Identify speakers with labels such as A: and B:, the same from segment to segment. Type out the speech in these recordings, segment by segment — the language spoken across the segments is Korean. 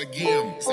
A: again. It's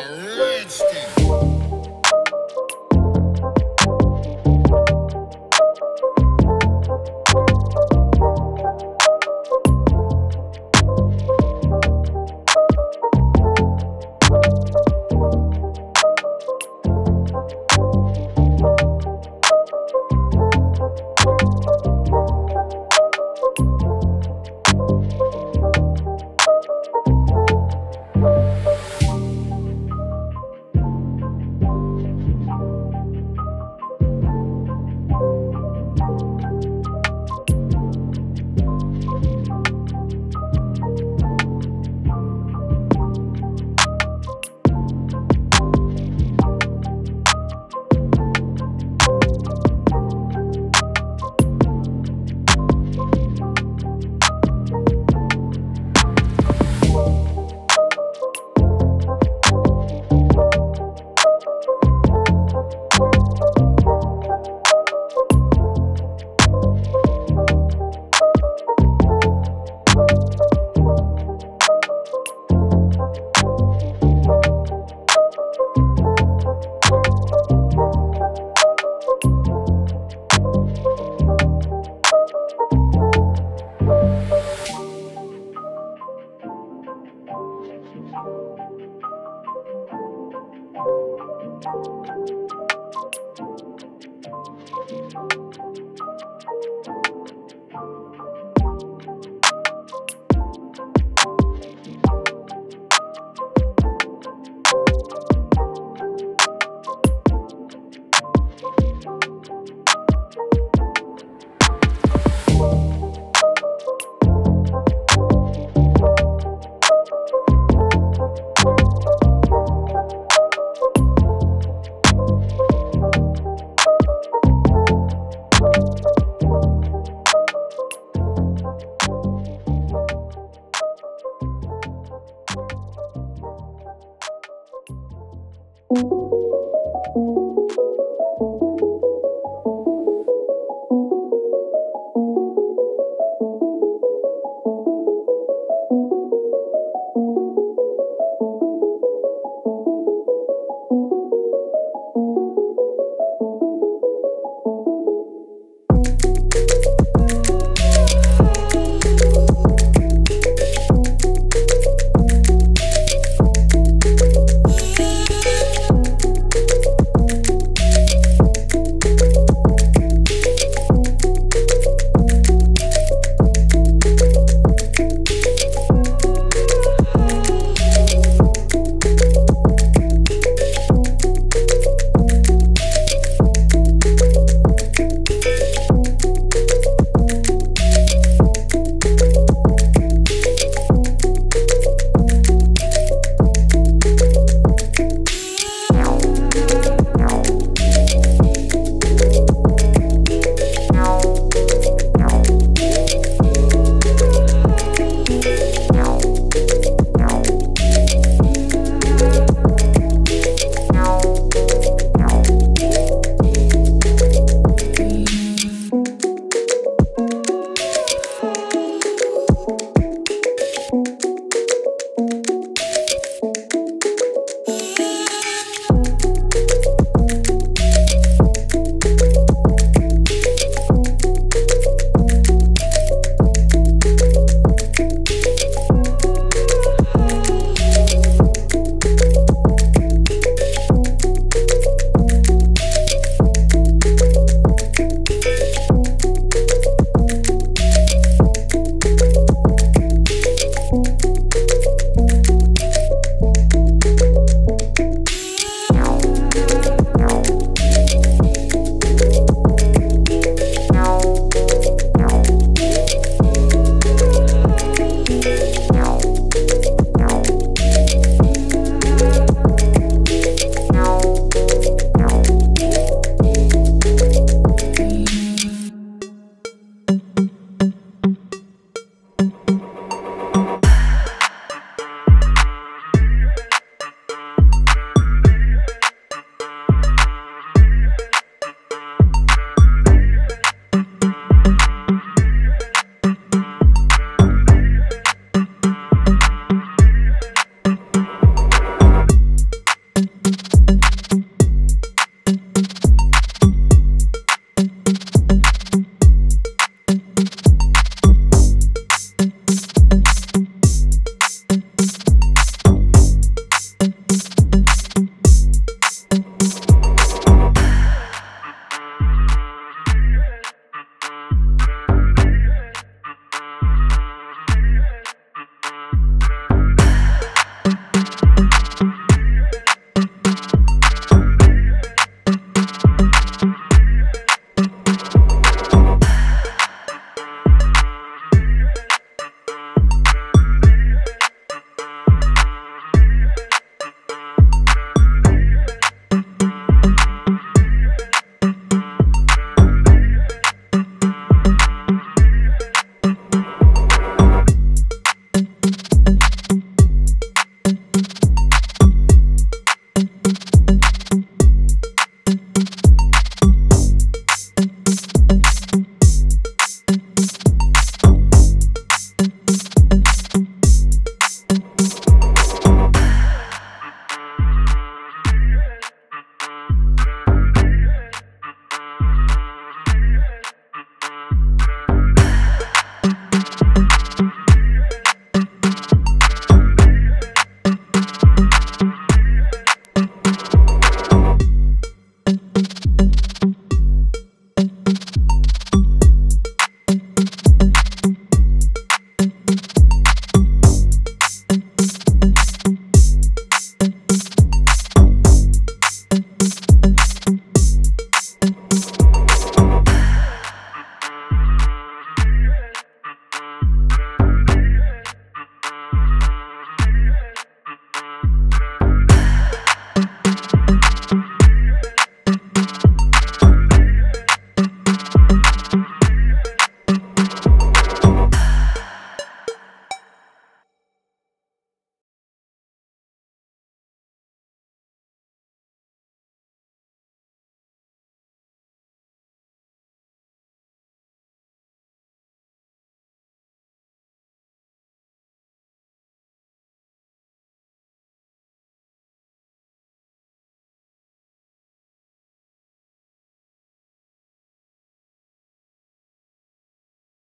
A: a rich thing.
B: thank you